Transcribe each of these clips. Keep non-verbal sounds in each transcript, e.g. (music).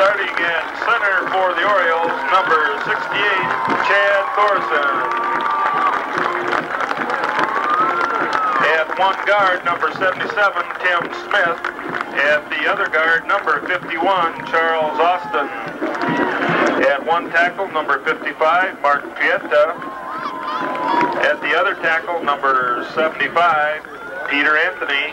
starting at center for the Orioles, number 68, Chad Thorson. At one guard, number 77, Tim Smith. At the other guard, number 51, Charles Austin. At one tackle, number 55, Mark Pietta. At the other tackle, number 75, Peter Anthony.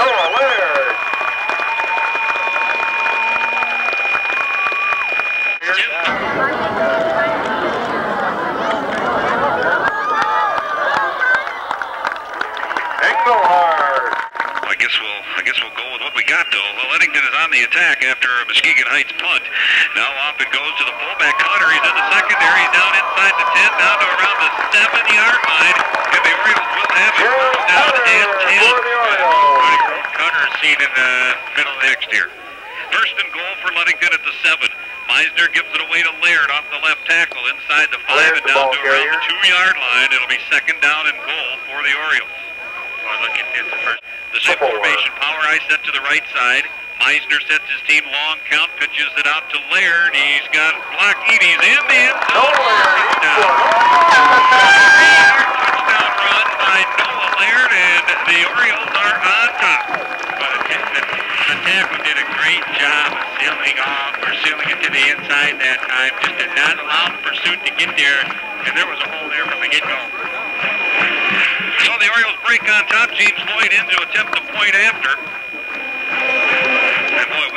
Noah Laird. Engelhardt. I guess we'll I guess we'll go with what we got though. Well, Ludington is on the attack after a Muskegon Heights punt. Now off it goes to the fullback Cutter. He's in the secondary, He's down inside the 10, down to around the seven yard line. And the Orioles will have it first down Cutter and 10. for the Orioles. Cutter is seen in the middle next here. First and goal for Ludington at the seven. Meisner gives it away to Laird off the left tackle inside the five Laird's and down to around the two yard line. It'll be second down and goal for the Orioles. Look at this first. The same Four. formation. Power eye set to the right side. Meisner sets his team long count, pitches it out to Laird. He's got block Edie's in the end zone. Touchdown. Touchdown run by Noah Laird, and the Orioles are on top. But the tackle did a great job of sealing off or sealing it to the inside that time. Just did not allow the pursuit to get there, and there was a hole there from the get-go. So the Orioles break on top. James Lloyd in to attempt the point after.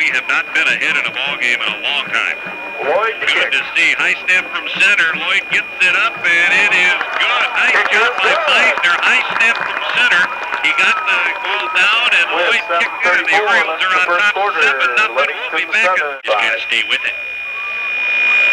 We have not been ahead in a ball game in a long time. Lloyd Good kick. to see. High snap from center. Lloyd gets it up, and it is good. Nice Kick job by. Meisner. High snap from center. He got the ball down, and With Lloyd kicked it, and the Orioles are on top quarter. seven nothing. We'll be back. Just gotta stay with it.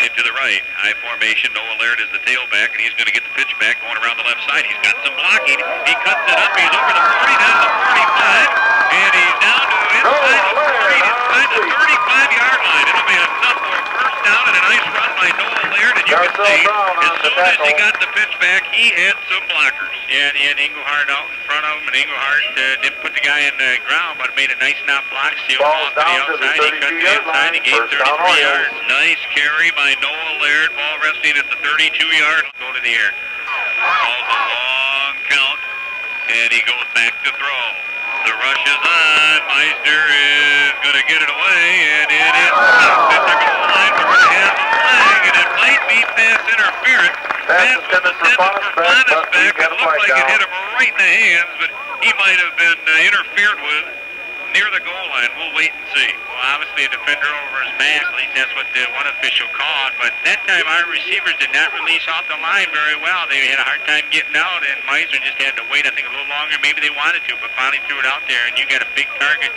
Into the right, high formation. Noah Laird is the tailback, and he's going to get the pitch back going around the left side. He's got some blocking. He cuts it up. He's over the 40, down to the 45, and he's down to inside the 40, inside the 35-yard line. It'll be enough for a first down and a nice run by Noah Laird. And you can see, as soon as he got the pitch back, he had some blockers. Yeah, and he had Engelhardt out in front of him, and Engelhardt uh, didn't put the guy in the ground, but made a nice enough block, sealed Ball off to the down to the outside. He cut 32 the yard inside. He gained 33 Orioles. yards. Nice carry by Noah Laird. Ball resting at the 32-yard. Go to the air. Calls a long count, and he goes back to throw. The rush is on. Meisner is going to get it away, and it is stopped at the goal line. We're going to have a flag, and it might be pass interference. Pass Pass was intended for intended for Bonnesbeck, but he Bonnesbeck. got It looked like it hit him right in the hands, but he might have been uh, interfered with near the goal line. We'll wait and see. Well, obviously a defender over his back. At least that's what the one official called. But that time our receivers did not release off the line very well. They had a hard time getting out, and Meisner just had to wait. I think a little longer. Maybe they wanted to, but finally threw it out there. And you got a big target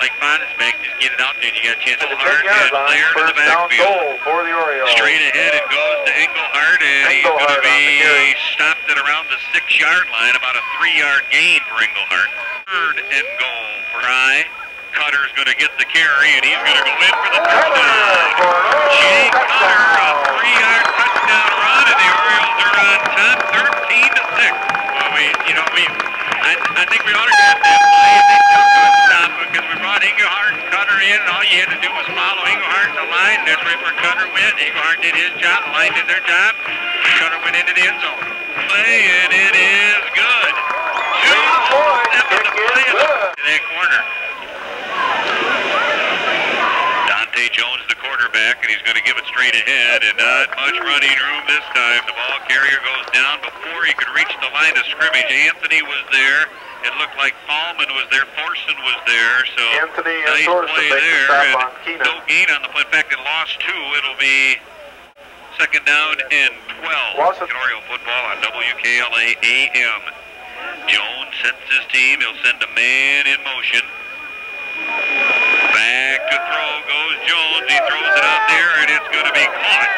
like Bonnesbeck. Just get it out there, and you got a chance To to the hard 10 and. Laird in the backfield. goal for the Orioles. Straight ahead it goes to Engelhardt, and he's going to on the carry. be stopped at around the six-yard line, about a three-yard gain for Engelhardt. Third and goal for I. Cutter's going to get the carry, and he's going to go in for the touchdown. Jay Cutter, a three-yard touchdown run, and the Orioles are on top, 13 to six. Well, we, you know, we, I, I think we autographed that play, they still couldn't stop because we brought Engelhardt and Cutter in, and all you had to do was follow Engelhardt the line. That's right where Cutter went. Engelhardt did his job, line did their job. Cutter went into the end zone. Play, and it is good. Two Boyd, step in the kick is play in corner. Dante Jones, the quarterback, and he's going to give it straight ahead, and not much running room this time. The ball carrier goes down before he could reach the line of scrimmage. Anthony was there. It looked like Fallman was there. Thorson was there. So Anthony nice Thorson play make the there. and Keenan. No gain on the play. In fact, it lost two. It'll be second down and 12. Loss of- Oriole football on WKLA AM. Jones sets his team. He'll send a man in motion. Back to throw goes Jones. He throws it out there, and it's going to be caught.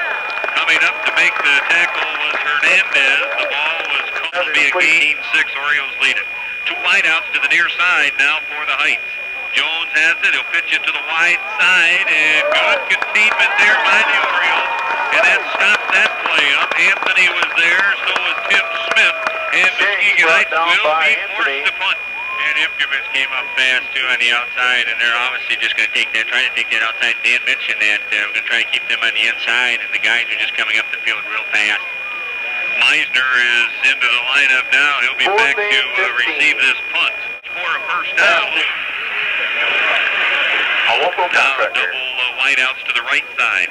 Coming up to make the tackle was Hernandez. The ball was caught. It'll be a gain six. Orioles lead it. Two wideouts to the near side now for the Heights. Jones has it. He'll pitch it to the wide side, and good containment there by the Orioles. And that stops that play up. Anthony was there, so was Tim Smith. And Muskegon Heights will be forced to punt. And Ipkovich came up fast too on the outside, and they're obviously just going to take that, trying to take that outside. Dan mentioned that uh, we're going to try to keep them on the inside, and the guys are just coming up the field real fast. Meisner is into the lineup now. He'll be back to uh, receive this punt for a first down. A local Now double uh, wideouts to the right side.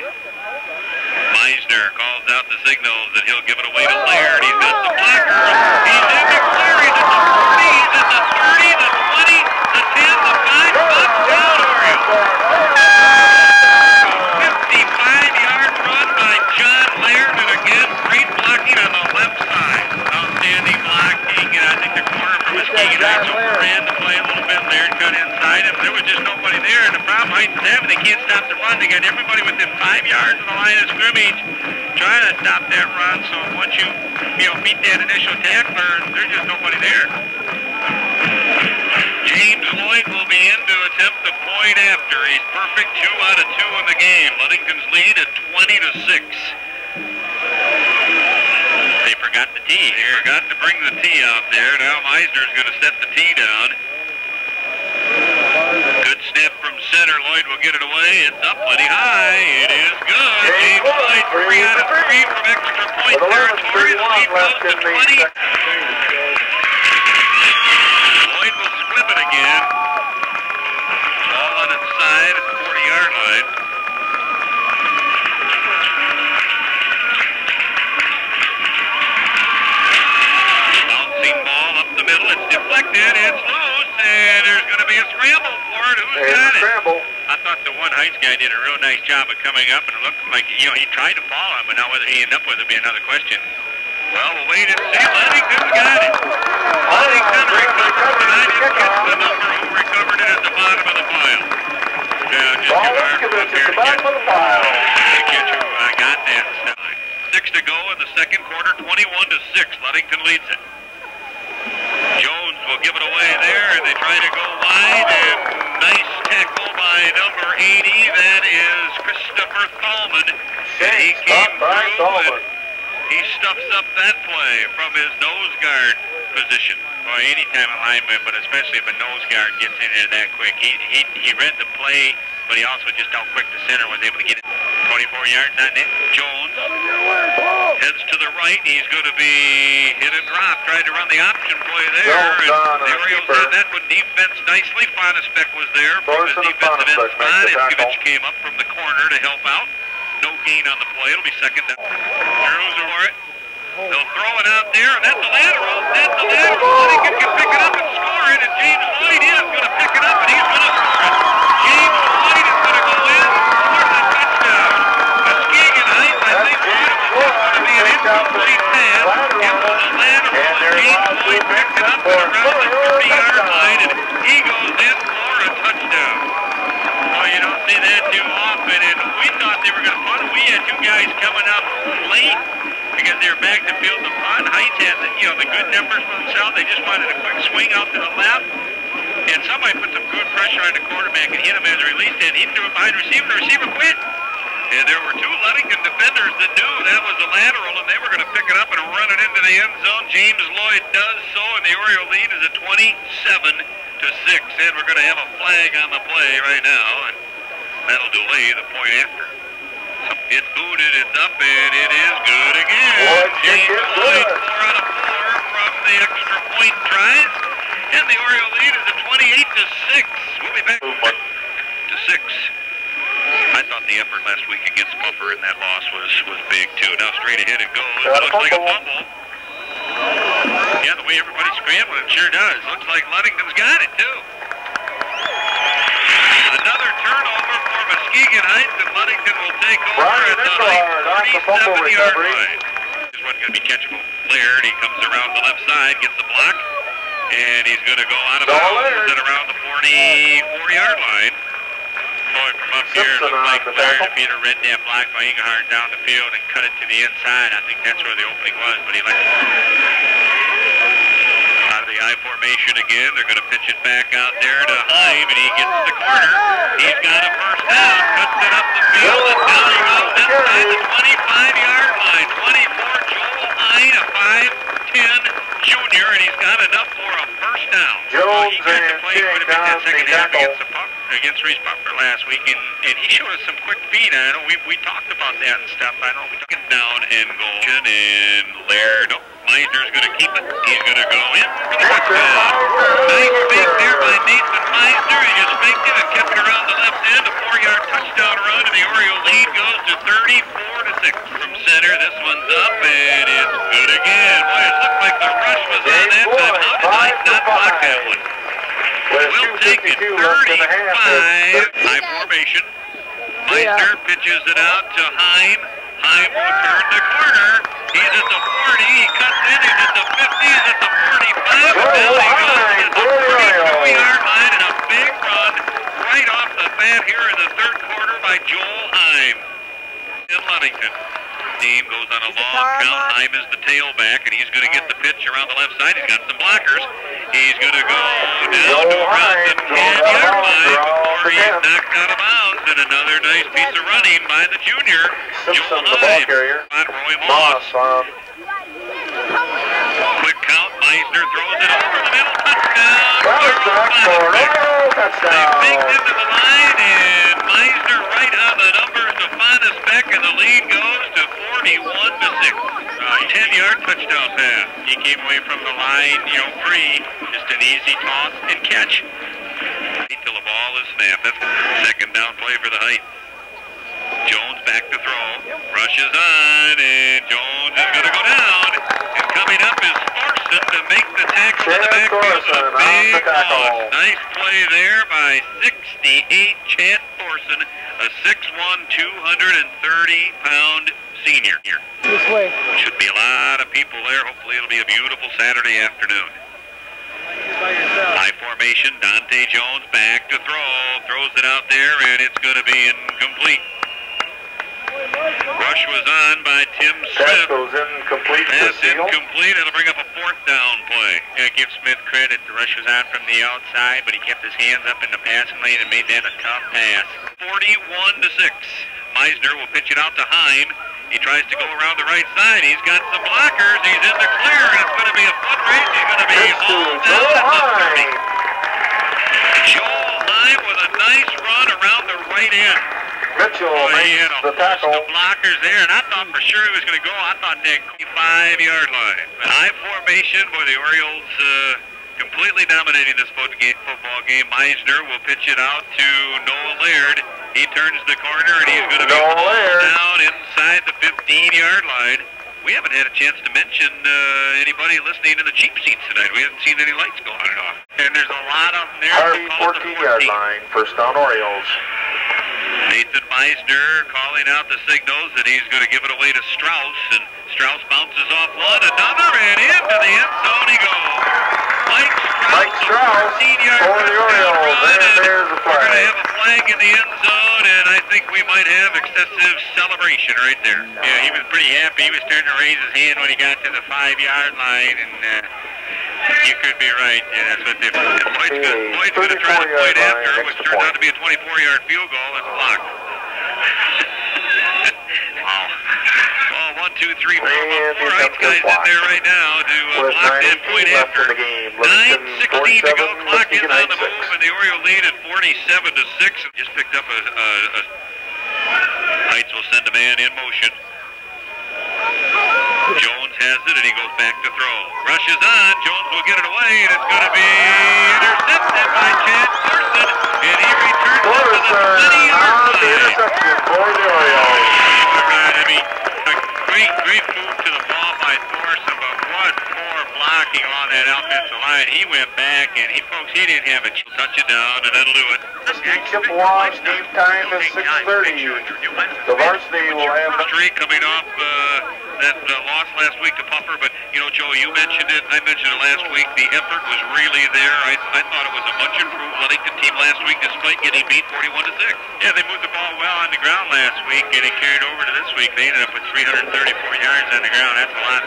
Meisner calls out the signals that he'll give it away to Laird. He's got the blocker. He's in the. He's at the 40. He's at the 30, the 20, the 10, the 5. Touchdown, Orioles. 55-yard run by John Laird, and again, great blocking on the left side. Outstanding blocking. and I think the corner from Muskegon Heights overran the play a little bit. Laird cut inside him. There was just nobody there, and the problem Heights they can't stop the run. They got everybody within five yards of the line of scrimmage trying to stop that run. So once you, you know, beat that initial tackler, there's just nobody there. James Lloyd will be in to attempt the point after. He's perfect two out of two in the game. Ludington's lead at 20 to 6. They forgot the tee. They forgot to bring the tee out there. Now Meisner's going to set the tee down. From center. Lloyd will get it away. It's up plenty high. It is good. James Lloyd, three out of three from extra point territory. The lead goes to 20. Scramble. Who's There's got the it? scramble. I thought the one Heights guy did a real nice job of coming up, and it looked like you know he tried to follow him, but now whether he ended up with it be another question. Well, we'll wait and see. Ludington's got it. Ludington recovered, and I didn't catch the number who recovered it at the bottom of the pile. Now, just Ball too hard for up here to catch. bottom of the pile. The catcher uh, got that. Six to go in the second quarter, 21 to six. Ludington leads it. Jones will give it away there, and they try to go wide, and nice tackle by number 80. That is Christopher Thalman. And he came through, and he stuffs up that play from his nose guard position. Or any time a lineman, but especially if a nose guard gets in there that quick. He, he, he read the play, but he also just how quick the center was able to get it. 24 yards on. Jones heads to the right. He's going to be hit and drop. Tried to run the option play there. Jones and on a the Orioles keeper. had that one defense nicely. Fonaspec was there from his defensive end spot. make. Ipkovich came up from the corner to help out. No gain on the play. It'll be second down. Drews for it. They'll throw it out there. And that's a lateral. That's a lateral. Ludington can pick it up and score it. And James Lloyd is going to pick it up and he's going to score it. James Lloyd is going to go in for the touchdown. Muskegon Heights, I think, thought it was just going to be an incomplete pass. It was a lateral. And James Lloyd picked it up at around the 30-yard line and he goes in for a touchdown. Well, you don't see that too often, and we thought they were going to punt. We had two guys coming up late because they were back to field the punt. Heights had, the, you know, the good numbers for themselves. They just wanted a quick swing out to the left, and somebody put some good pressure on the quarterback and hit him as a release, and he threw it behind the receiver. The receiver quit. And there were two Ludington defenders that knew that was a lateral, and they were going to pick it up and run it into the end zone. James Lloyd does so, and the Oriole lead is at 27 to 6. And we're going to have a flag on the play right now, and that'll delay the point after. It's booted, it's up, and it is good again. James Lloyd, four out of the extra point tries, and the Oriole lead is at 28 to 6. We'll be back to 6. I thought the effort last week against Puffer in that loss was, was big too. Now straight ahead it goes. A Looks like a fumble. Yeah, the way everybody's scrambling, it sure does. Looks like Ludington's got it too. Another turnover for Muskegon Heights, and Ludington will take over Brian at the Nicolard off the fumble 37 yard recovery. line. One's going to be catchable. Laird, he comes around the left side, gets the block, and he's going to go out of bounds at around the 44 yard line. Going from up here, Simpson looked like Laird, he'd have read that block by Engelhardt down the field and cut it to the inside, I think that's where the opening was, but he let out of the I formation again. They're going to pitch it back out there to Heim, and he gets the corner. He's got a first down, cuts it up the field, and down he goes inside the 25-yard line. 24, Joel Heim, a 5'10 junior, and he's got enough for a first down. Jones he got to and play quite a bit down that second the half tackle. against the Puck, against Reeths-Puffer last week, and, and he showed us some quick feet. I know we, we talked about that and stuff. I don't know we it down and goal. And Laird, oh, Meisner's going to keep it. He's going to go in for the touchdown. Nice fake there by Nathan Meisner. He just faked it and kept it around the left end. A four-yard touchdown run, and the Oriole lead goes to 34 to 6 from center. This one's up, and it's good again. Boy, it looked like the rush was on that time. How did I not block that one? With We'll take it 2.52 left in the half. 35. High formation. Meisner pitches it out to Heim. Heim will turn the corner. He's at the 40. He cuts in. He's at the 50. He's at the 45. And now he goes to the 42-yard line and a big run right off the bat here in the third quarter by Joel Heim. In Ludington. Team goes on a long count. Heim is the tailback, and he's going to get the pitch around the left side. He's got some blockers. He's going to go down to around the 10-yard line before he's knocked out of bounds. And another nice piece of running by the junior, Joel Simpson, the ball carrier. On Roy Moss. Moss, um, Quick count. Meisner throws it over the middle. Touchdown. Brown's back for They touchdown. faked into the line, and Meisner right on the numbers to Fondas Beck, and the lead goes to 41 to 6. Uh, 10-yard touchdown pass. He came away from the line, you know, free. Just an easy toss and catch. Wait till the ball is snapped. That's second down play for the height. Jones back to throw. Rushes on, and Jones is going to go down. And coming up is Thorson to make the tackle in the backfield a big loss. Nice play there by 68 Chad Thorson, a 6'1", 230-pound senior here. This way. Should be a lot of people there. Hopefully it'll be a beautiful Saturday afternoon. High formation, Dante Jones back to throw. Throws it out there, and it's going to be incomplete. Rush was on by Tim Pass Smith. goes in complete Pass incomplete. It'll bring up a fourth down play. Yeah, give Smith credit. The rush was on from the outside, but he kept his hands up in the passing lane and made that a tough pass. 41 to 6. Meisner will pitch it out to Heim. He tries to go around the right side. He's got some blockers. He's in the clear, and it's going to be a foot race. He's going to be hauled down at the 30. Joel Heim with a nice run around the right end. Mitchell Oh, he had a the tackle. of blockers there, and I thought for sure he was going to go. I thought that five-yard line. High formation where the Orioles uh, completely dominating this football game. Meisner will pitch it out to Noah Laird. He turns the corner, and he's going to be pulled down inside the 15-yard line. We haven't had a chance to mention uh, anybody listening in the cheap seats tonight. We haven't seen any lights go on and off. And there's a lot of them there. Hard We'll call it the 14 yard 14. line. First down Orioles. Nathan Meisner calling out the signals that he's going to give it away to Strauss, and Strauss bounces off one, another, and into the end zone he goes. Mike Strauss, Mike 14-yard for the Orioles. run, And there's the We're going to have a flag in the end zone, and I think we might have excessive celebration right there. Yeah, he was pretty happy. He was starting to raise his hand when he got to the five-yard line, and uh, you could be right. Yeah, that's what they. And Floyd's going going to try the 34-yard point line, after, which turns point. out to be a 24-yard field goal. That's blocked. (laughs) wow. Well, one, two, three, four, about four defense guys in there right now to uh, block that point after. game. 9.16 to go. Clock is on the move, and the Oriole lead at 47 to 6. Just picked up a, a, a Heights will send a man in motion. Jones has it, and he goes back to throw. Rushes on. Jones will get it away, and it's going to be intercepted by Chad Thorson, and he returns it to the Thorson 20-yard on the line. interception for the Orioles. Right, I mean, a great, great move to the ball by Thorson, but what poor blocking on that offensive line. He went back, and he, folks, he didn't have a ch- touch it down, and that'll do it. Chippewas game time is 6:30. The varsity will have Street coming off uh, that uh, loss last week to Puffer, but you know, Joe, you mentioned it. I mentioned it last week. The effort was really there. I, I thought it was a much improved Ludington team last week, despite getting beat 41 to six. Yeah, they moved the ball well on the ground last week, and it carried over to this week. They ended up with 334 yards on the ground. That's a lot.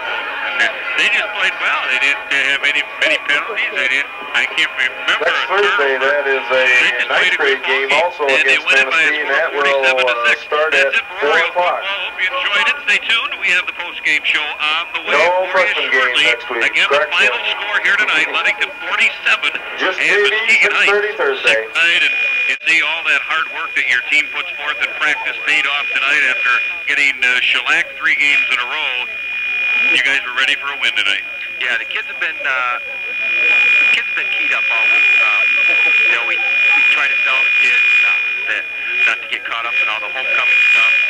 And they just played well. They didn't uh, have any many penalties. They didn't. I can't remember. Next Thursday, that is a ninth grade game also and against Tennessee, and that will uh, start That's at 4 o'clock. football. Hope you enjoyed it. Stay tuned. We have the post-game show on the way. No for you freshman game shortly. next week. Again, Correct, the final Jim. score here tonight, Ludington 47 Just and TV, Muskegon Heights Thursday. 6 tonight, and, and see all that hard work that your team puts forth in practice paid off tonight after getting uh, shellacked three games in a row. You guys were ready for a win tonight. Yeah, the kids have been uh, the kids have been keyed up all week. Um, you know, we, we try to tell the kids uh, that not to get caught up in all the homecoming stuff.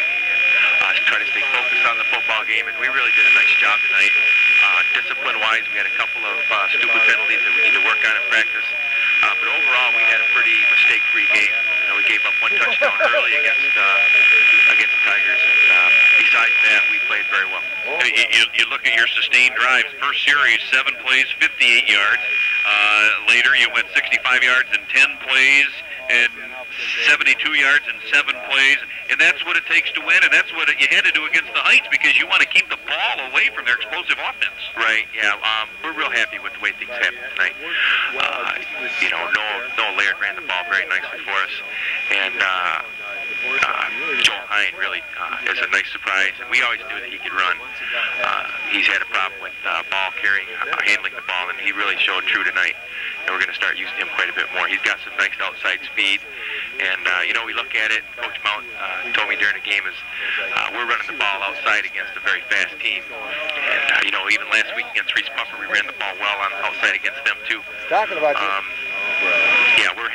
Try to stay focused on the football game, and we really did a nice job tonight. Uh, discipline-wise, we had a couple of uh, stupid penalties that we need to work on in practice. Uh, but overall, we had a pretty mistake-free game. You know, we gave up one touchdown early against uh, against the Tigers, and uh, besides that, we played very well. You, you, you look at your sustained drives. First series, seven plays, 58 yards. Uh, later, you went 65 yards in 10 plays and 72 yards in seven plays. And that's what it takes to win, and that's what you had to do against the Heights because you want to keep the ball away from their explosive offense. Right. Yeah. Um, we're real happy with the way things happened tonight. Uh, you know, Noah, Noah Laird ran the ball very nicely for us, and uh, uh, Joel Heim really uh, is a nice surprise. And we always knew that he could run. Uh, he's had a problem with uh, ball carrying, uh, handling the ball, and he really showed true tonight. And we're going to start using him quite a bit more. He's got some nice outside speed, and uh, you know, we look at it. Coach Mount uh, told me during the game is uh, we're running the ball outside against a very fast team, and uh, you know, even last week against Reeths-Puffer, we ran the ball well on outside against them too. Talking about you. Um,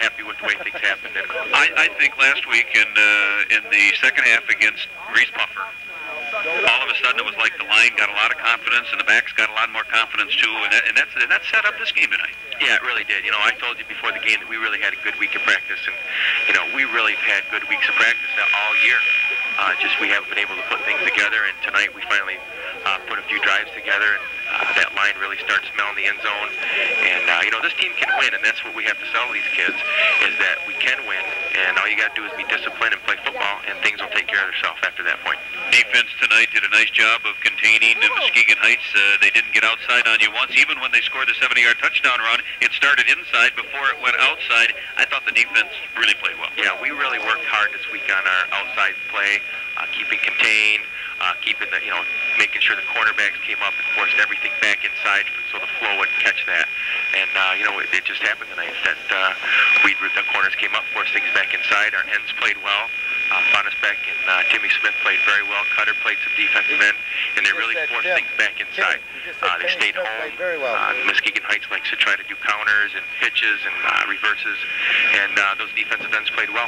happy with the way things happened. And I, I think last week in uh, in the second half against Reeths-Puffer, all of a sudden it was like the line got a lot of confidence and the backs got a lot more confidence too, and, that, and that's and that set up this game tonight. Yeah, it really did. You know, I told you before the game that we really had a good week of practice, and you know, we really have had good weeks of practice all year. Uh, just we haven't been able to put things together, and tonight we finally uh, put a few drives together, and uh, that line really starts smelling the end zone. And uh, you know, this team can win, and that's what we have to sell these kids is that we can win, and all you got to do is be disciplined and play football, and things will take care of themselves after that point. Defense tonight did a nice job of containing the Muskegon Heights. Uh, they didn't get outside on you once, even when they scored the 70-yard touchdown run. It started inside before it went outside. I thought the defense really played well. Yeah, we really worked hard this week on our outside play, uh, keeping contained, uh, keeping the, you know, making sure the cornerbacks came up and forced everything back inside so the flow wouldn't catch that. And, uh, you know, it, it just happened tonight that uh, we, the corners came up, forced things back inside. Our ends played well. Uh, Bonnesbeck and uh, Timmy Smith played very well. Cutter played some defensive end, and they really forced Tim. things back inside. Tim. You just said Uh, they Timmy stayed Smith home. played very well. Uh, Muskegon Heights likes to try to do counters and pitches and uh, reverses, and uh, those defensive ends played well.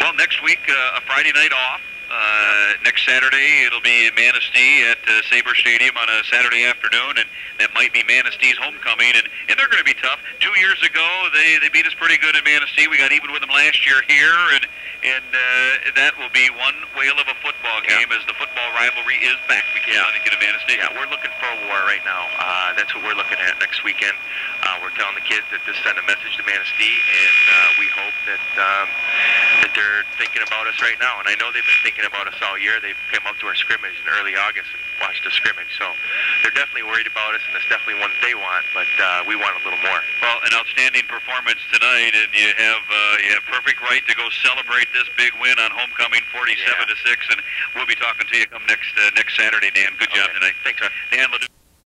Well, next week, uh, a Friday night off. Uh, next Saturday, it'll be Manistee at uh, Sabre Stadium on a Saturday afternoon, and that might be Manistee's homecoming, and, and they're going to be tough. Two years ago, they, they beat us pretty good in Manistee. We got even with them last year here, and and uh, that will be one whale of a football game as the football rivalry is back between Yeah. Ludington and Manistee. Yeah, we're looking for a war right now. Uh, that's what we're looking at next weekend. Uh, we're telling the kids that this send a message to Manistee, and uh, we hope that um, that they're thinking about us right now. And I know they've been thinking about us all year. They've come up to our scrimmage in early August and watched the scrimmage, so they're definitely worried about us, and it's definitely one that they want. But uh, we want a little more. Well, an outstanding performance tonight, and you have uh, you have perfect right to go celebrate this big win on homecoming, forty-seven Yeah. to six. And we'll be talking to you come next uh, next Saturday, Dan. Good job Okay. tonight. Thanks, sir. Dan Ledoux.